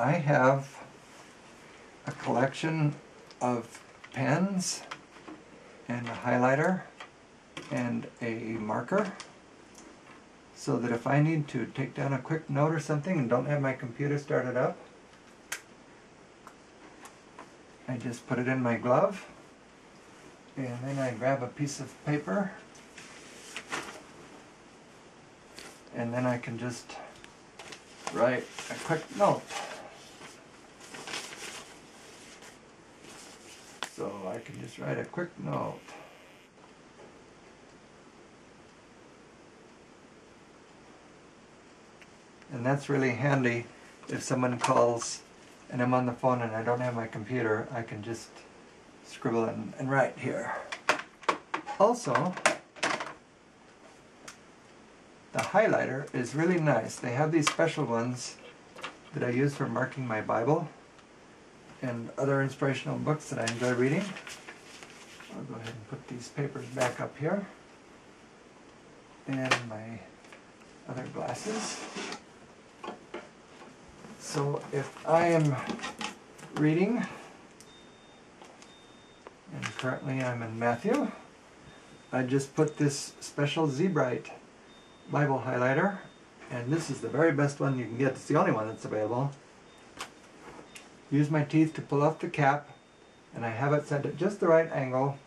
I have a collection of pens and a highlighter and a marker so that if I need to take down a quick note or something and don't have my computer started up, I just put it in my glove and then I grab a piece of paper and then I can just write a quick note. So I can just write a quick note. And that's really handy if someone calls and I'm on the phone and I don't have my computer, I can just scribble and, and write here. Also, the highlighter is really nice. They have these special ones that I use for marking my Bible and other inspirational books that I enjoy reading. I'll go ahead and put these papers back up here. And my other glasses. So if I am reading, and currently I'm in Matthew, I just put this special Z-Brite Bible highlighter, and this is the very best one you can get. It's the only one that's available. Use my teeth to pull off the cap, and I have it set at just the right angle,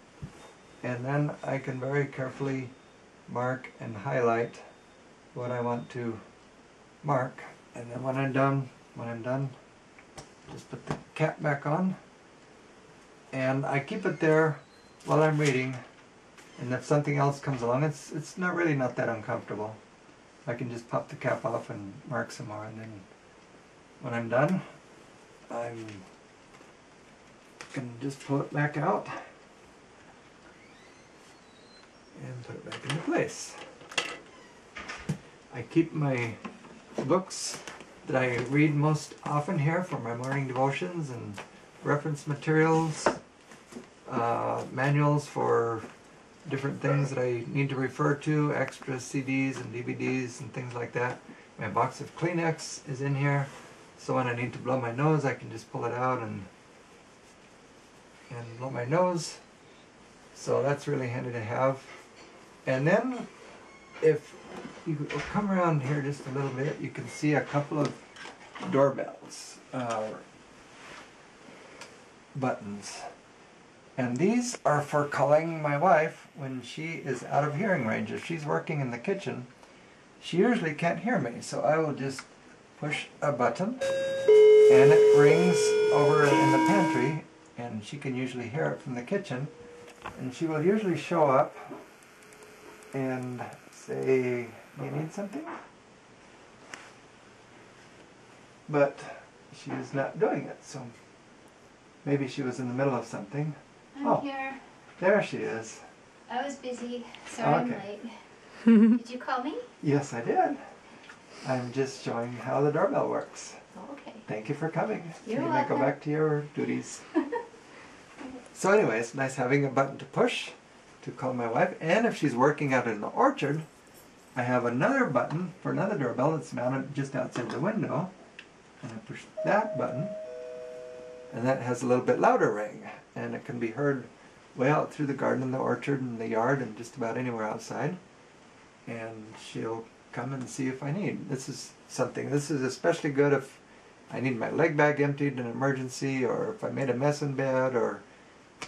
and then I can very carefully mark and highlight what I want to mark. And then when I'm done, when I'm done, just put the cap back on, and I keep it there while I'm reading and if something else comes along, it's it's not really not that uncomfortable. I can just pop the cap off and mark some more, and then when I'm done, I'm can just pull it back out and put it back into place. I keep my books that I read most often here for my morning devotions and reference materials, uh, manuals for different things that I need to refer to, extra CDs and DVDs and things like that. My box of Kleenex is in here, so when I need to blow my nose, I can just pull it out and and blow my nose. So that's really handy to have. And then, if you come around here just a little bit, you can see a couple of doorbells, uh, buttons. And these are for calling my wife when she is out of hearing range. If she's working in the kitchen, she usually can't hear me. So I will just push a button and it rings over in the pantry and she can usually hear it from the kitchen. And she will usually show up and say, you need something? But she is not doing it, so maybe she was in the middle of something. I'm Oh. here. There she is. I was busy. Sorry Okay. I'm late. Did you call me? Yes, I did. I'm just showing how the doorbell works. Okay. Thank you for coming. You're you may go back to your duties. so anyway, it's nice having a button to push to call my wife. And if she's working out in the orchard, I have another button for another doorbell that's mounted just outside the window. And I push that button, and that has a little bit louder ring. And it can be heard way out through the garden and the orchard and the yard and just about anywhere outside. And she'll come and see if I need. This is something, this is especially good if I need my leg bag emptied in an emergency or if I made a mess in bed or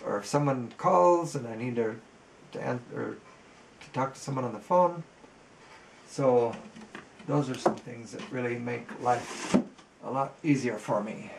or if someone calls and I need to to, an, or to talk to someone on the phone. So those are some things that really make life a lot easier for me.